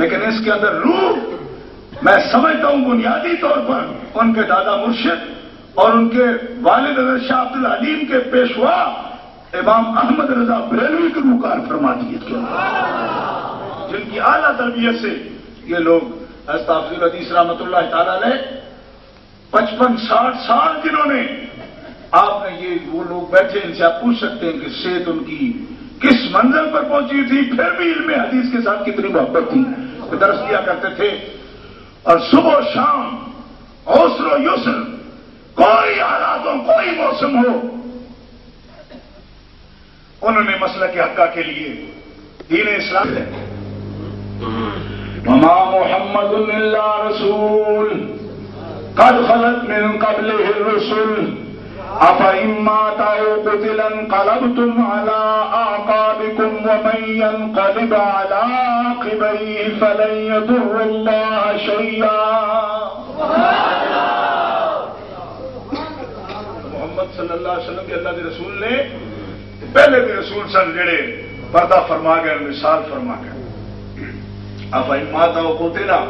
لیکن اس کے اندر روح، میں سمجھتا ہوں بنیادی طور پر ان کے دادا مرشد اور ان کے والد حضرت شاہ عبد العلیم کے پیشوا امام احمد رضا بریلوی کے مکار فرما دیے تھے جن کی اعلیٰ تربیت سے یہ لوگ استافظ الحدیث رحمۃ اللہ تعالی نے پچپن ساٹھ سال جنہوں نے آپ نے یہ وہ لوگ بیٹھے ان سے آپ پوچھ سکتے ہیں کہ صحت ان کی کس منزل پر پہنچی تھی، پھر بھی علم حدیث کے ساتھ کتنی محبت تھی۔ وہ درس دیا کرتے تھے۔ اور صبح و شام حوصل و یسر، کوئی حالات ہو کوئی موسم ہو۔ انہوں نے مسئلہ کے حقہ کے لیے۔ دین اسلام ہے۔ وما محمد اللہ رسول۔ قد خلت من قبل الرسل۔ افإما قتلا انقلبتم على أعقابكم ومن ينقلب على عقبيه فلن يضر الله شيئا. محمد صلی اللہ علیہ وسلم کے اللہ کے رسول نے پہلے بھی رسول سن جڑے پردہ فرما گئے مثال فرما گئے. اب ماتا کو تیرا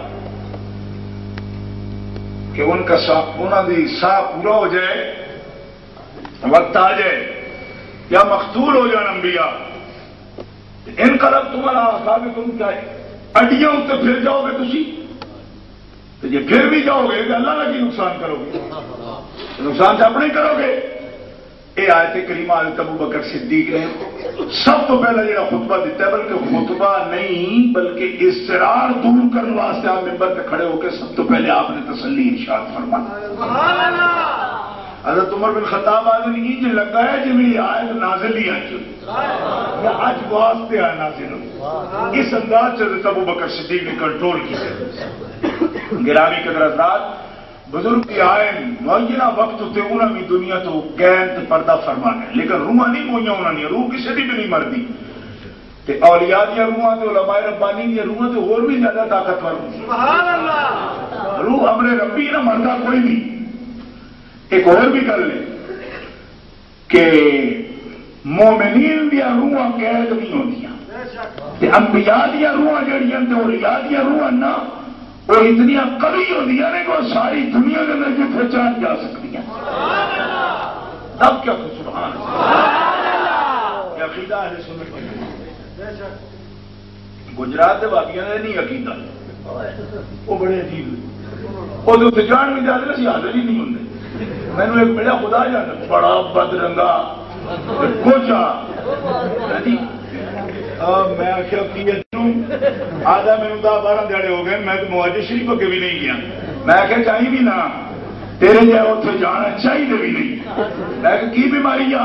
کہ ان کا سا انہوں کی سا پورا ہو جائے، وقت آ جائے، یا مختول ہو جان انبیاء ان قلب تمہارا آساب تم کیا ہے؟ اڈیاں تو پھر جاؤ گے تھی تو یہ پھر بھی جاؤ گے کہ اللہ کا کی نقصان کرو گے۔ نقصان تو اپنے کرو گے۔ یہ آئے تھے کریمہ تبو بکر صدیق نے سب تو پہلے جا خطبہ دیتا ہے، بلکہ خطبہ نہیں، بلکہ استرار دور کرنے واسطے آپ ممبر پہ کھڑے ہو کے سب تو پہلے آپ نے تسلی ارشاد فرمایا حضرت عمر بن خطاب آدمی کی جو لگا ہے جی میری آیت نازل ہی آئی یا آج واسطے آئے نازل ہو۔ اس انداز سے حضرت ابو بکر صدیق نے کنٹرول کی گرامی کے رات بزرگ کی آئین معینہ وقت ہوتے انہوں بھی دنیا تو گین پردہ فرما ہے۔ لیکن روح نہیں موئیاں انہوں نے روح کسی بھی نہیں مرتی تے اولیاء دیا روحاں تے علماء ربانی دیا روحاں تے اور بھی زیادہ طاقتور روح ہمارے ربی نہ مرتا کوئی نہیں۔ ایک اور بھی کر لیں کہ مومنین دیا روح قید نہیں ہوتی انبیاء دیا روح جہاں تو اولیاء دیا روح نہ وہ اتنی کبھی ہوتی ہیں کہ وہ ساری دنیا کے اندر جتنے چاہ جا سکتی ہیں اب کیا سبحان عقیدہ ہے سنت گجرات کے باقی نے نہیں عقیدہ وہ بڑے عجیب وہ جان بھی جاتے سی حاضر ہی نہیں ہوں مینو ایک ملا خدا جان بڑا بد رنگا کوچا میں آخیا کی آدھا میرے دس بارہ دیہڑے ہو گئے میں تو مواجہ شریف اگے بھی نہیں گیا۔ میں آخیا چاہیے بھی نہ۔ تیرے جائے اتنے جانا چاہیے بھی نہیں۔ میں کی بیماری آ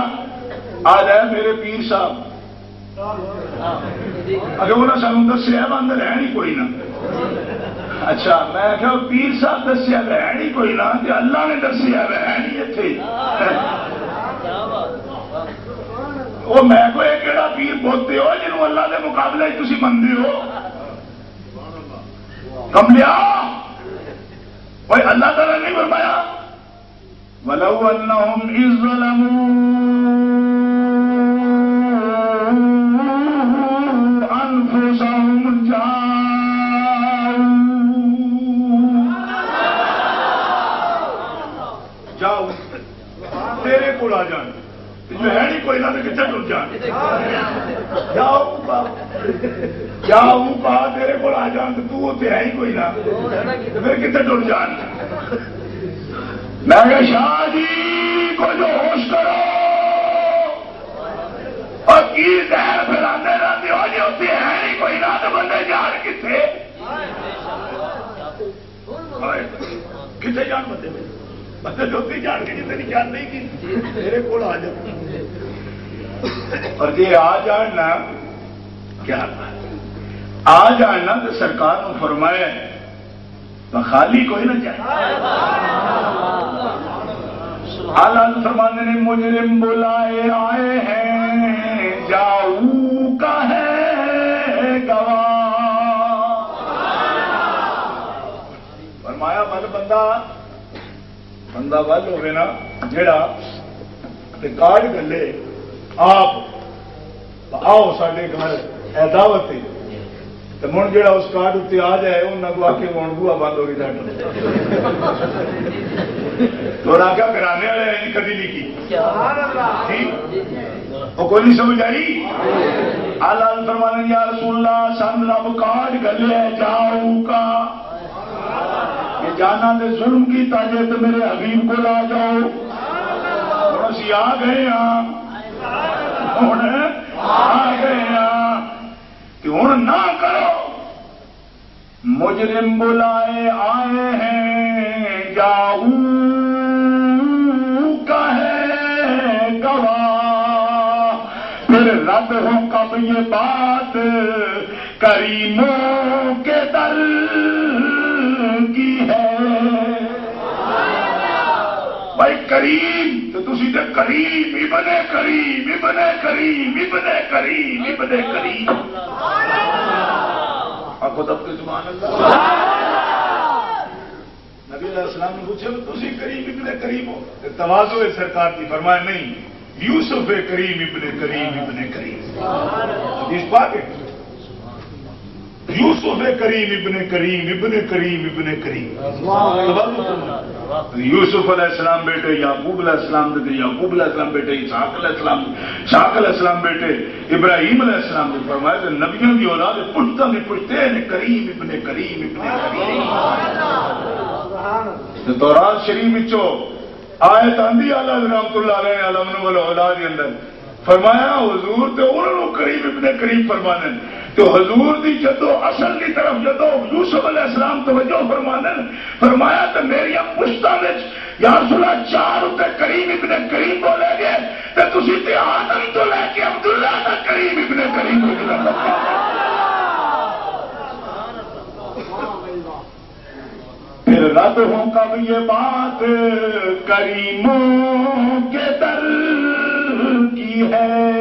آ جائے میرے پیر صاحب۔ اگر انہیں سانو دسیا بند ہے نہیں کوئی نہ۔ اچھا میں کہ پیر صاحب دسیا ہے نہیں کوئی نہ کہ اللہ نے دسیا ہے نہیں اتنے وہ میں کو ایک کہڑا پیر بولتے ہو جنہوں اللہ کے مقابلے تھی منتے ہو؟ کملیا! کوئی اللہ تعالیٰ نہیں فرمایا ولو انہم اذ ظلموا ٹر جان جاؤ جاؤ پا تیرے کو آ جان تو ہے ہی کوئی نہ پھر کتنے ٹر جان میں کہ شاہ جی کو جو ہوش کرو اور کی زہر پھیلاتے رہتے ہو جی اتنے ہے نہیں کوئی نہ تو بندے جان کتنے کتنے جان بندے بندے لوگ جان کے جتنی جان نہیں کی میرے کو آ جاؤ اور یہ آ جان نا، کیا آ جان نا تو سرکار نے فرمایا تو خالی کوئی نہ جائے۔ حالات فرمانے نے، مجرم بلائے آئے ہیں، جاؤ کا ہے گواہ۔ فرمایا، بل بندہ بندہ ول ہوگی نا جڑا کارڈ گلے آپ آؤ سڈے گھر ہے دعوت تو من جا اس کارڈ اتنے آ جائے انہوں کو آ کے ہوں بوا بند ہو گئی تو آخیا کرانے والے ہیں کدی نہیں کی وہ کوئی نہیں سمجھ آئی آلہ فرمانے یا رسول اللہ سن رب کارڈ گل لے جاؤ کا یہ جانا دے ظلم کی تاجے تو میرے حبیب کو لا جاؤ ہوں اسی آ گئے ہاں ہوں آ گئے ہاں کہ ہوں نہ کرو مجرم بلائے آئے ہیں جاؤ کا ہے گواہ پھر رد ہو کب یہ بات کریموں کے در کی ہے بھائی کریم تو تھی تو کریم ابن کریم ابن کریم ابن کریم ابن کریم آپ خود اپنے زبان اللہ۔ نبی علیہ السلام نے پوچھا تھی کریم ابن کریم ہو۔ توازو سرکار کی، فرمایا نہیں، یوسف کریم ابن کریم ابن کریم حدیث پاک ہے۔ یوسف کریم، ابن کریم ابن کریم ابن کریم. یوسف علیہ السلام بیٹے، یعقوب علیہ السلام بیٹے، یعقوب علیہ السلام بیٹے، اسحاق علیہ السلام شاق علیہ السلام بیٹے، ابراہیم علیہ السلام نے فرمایا کہ نبیوں کی اولاد پشتا نہیں پشتے ہیں، کریم، ابن کریم ابن کریم. تورات شریف چو آیت آندھی آلہ رحمت اللہ علیہ، علم نول اولاد اندر. فرمایا، حضور تے انہوں کریم، ابن کریم فرمانے تو حضور دی جدو اصل کی طرف جدو یوسف علیہ السلام توجہ فرمانے فرمایا تو میری پشتا یا رسول اللہ چار اتنے کریم ابن کریم بولے گئے تو تھی تے آدم تو لے کے عبداللہ کا کریم ابن کریم بولے پھر رد ہوں کب یہ بات کریموں کے در کی ہے؟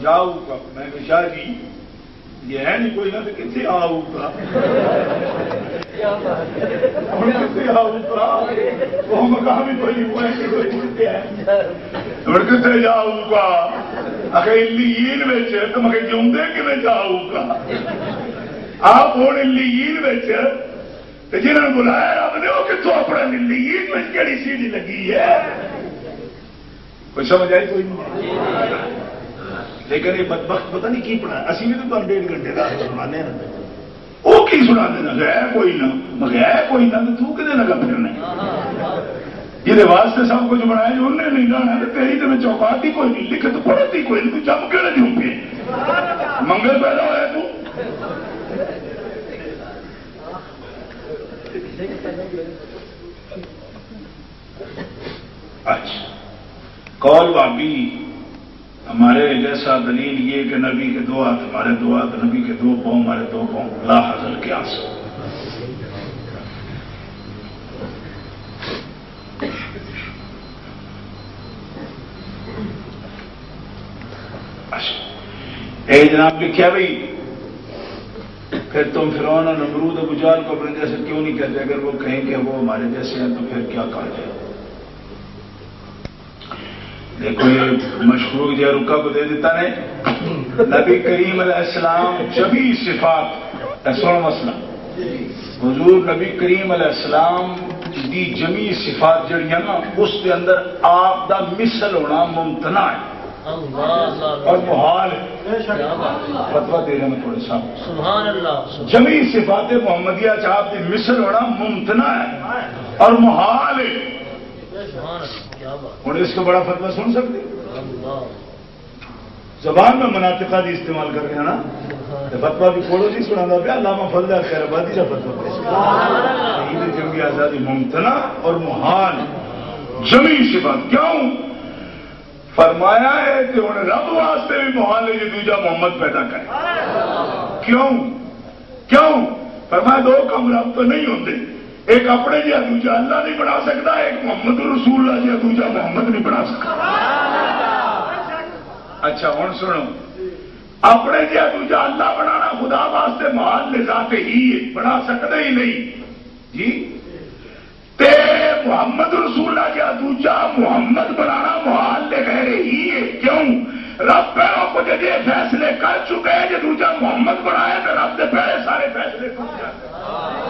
جاؤ۔ شاہ جی یہ ہے نہیں کوئی نہ تو کتنے آؤ گا کتنے آؤ گا وہ مقام ہی کوئی ہوا ہے کتنے جاؤ گا اگر لیین تو مگر جمدے کہ جاؤ گا آپ ہوں لیین جنہوں نے بلایا رب نے اپنا لیین کہڑی سیڑھی لگی ہے؟ کوئی سمجھ آئی کوئی؟ نہیں لیکن یہ بدبخت پتہ نہیں کی پڑھا اسی بھی تو ڈیڑھ گھنٹے کا سنانے وہ کی سنا دینا گیا کوئی نہ مگیا کوئی نہ، تو کدے لگا پھرنا یہ واسطے سب کچھ بنایا جو انہیں نہیں گانا تیری تو میں چوکات ہی کوئی نہیں، لکھت پڑھتی کوئی نہیں، تو جم کے نہیں ہوں گے منگل پیدا ہوا تو؟ اچھا کال بابی ہمارے جیسا دلیل یہ کہ نبی کے دو ہاتھ، ہمارے دو ہاتھ، نبی کے دو پاؤں، ہمارے دو پاؤں، لا حضر کیا سو اچھا۔ اے جناب، لکھیا بھائی پھر تم فرعون اور نمرود ابو جال کو اپنے جیسے کیوں نہیں کہتے؟ اگر وہ کہیں کہ وہ ہمارے جیسے ہیں تو پھر کیا کہا جائے؟ یہ مشہور جی رکا کو دے دیتا نے نبی کریم علیہ السلام جبھی صفات سن مسئلہ۔ حضور نبی کریم علیہ السلام دی جمی صفات جڑیاں نا اس کے اندر آپ دا مثل ہونا ممتنا ہے۔ اور محال فتوا دے رہے ہیں تھوڑے صاحب۔ جمی صفات محمدیہ چاہتے مثل ہونا ممتنا ہے۔ اور محال ہے۔ ہوں اس کو بڑا فتوا سن سکتے زبان میں مناطقہ دی استعمال کر رہے ہیں نا؟ فتوا بھی کوڑو نہیں سنا پیا علامہ فضل خیر آبادی کا فتوا جنگی آزادی ممتنا اور محال جمی صفات کیوں؟ فرمایا ہے کہ انہیں رب واسطے بھی محال ہے جو دوجا محمد پیدا کرے۔ کیوں؟ کیوں؟ فرمایا دو کم رب تو نہیں ہوتے ایک اپنے جی جہاں دوجا اللہ نہیں بنا سکتا، ایک محمد رسول اللہ جہاں جی دوجا محمد نہیں بنا سکتا۔ اچھا ہوں سنو۔ اپنے جی جہاں دوجا اللہ بنانا خدا واسطے محال لے جاتے ہی بنا سکتے ہی نہیں۔ جی؟ تے محمد رسول اللہ جہاں دوجا محمد بنانا محال لے گئے ہی کیوں؟ رب پیروں کو جی فیصلے کر چکے ہیں جی دوجا محمد بنایا تو رب کے پہلے سارے فیصلے ٹوٹ جاتے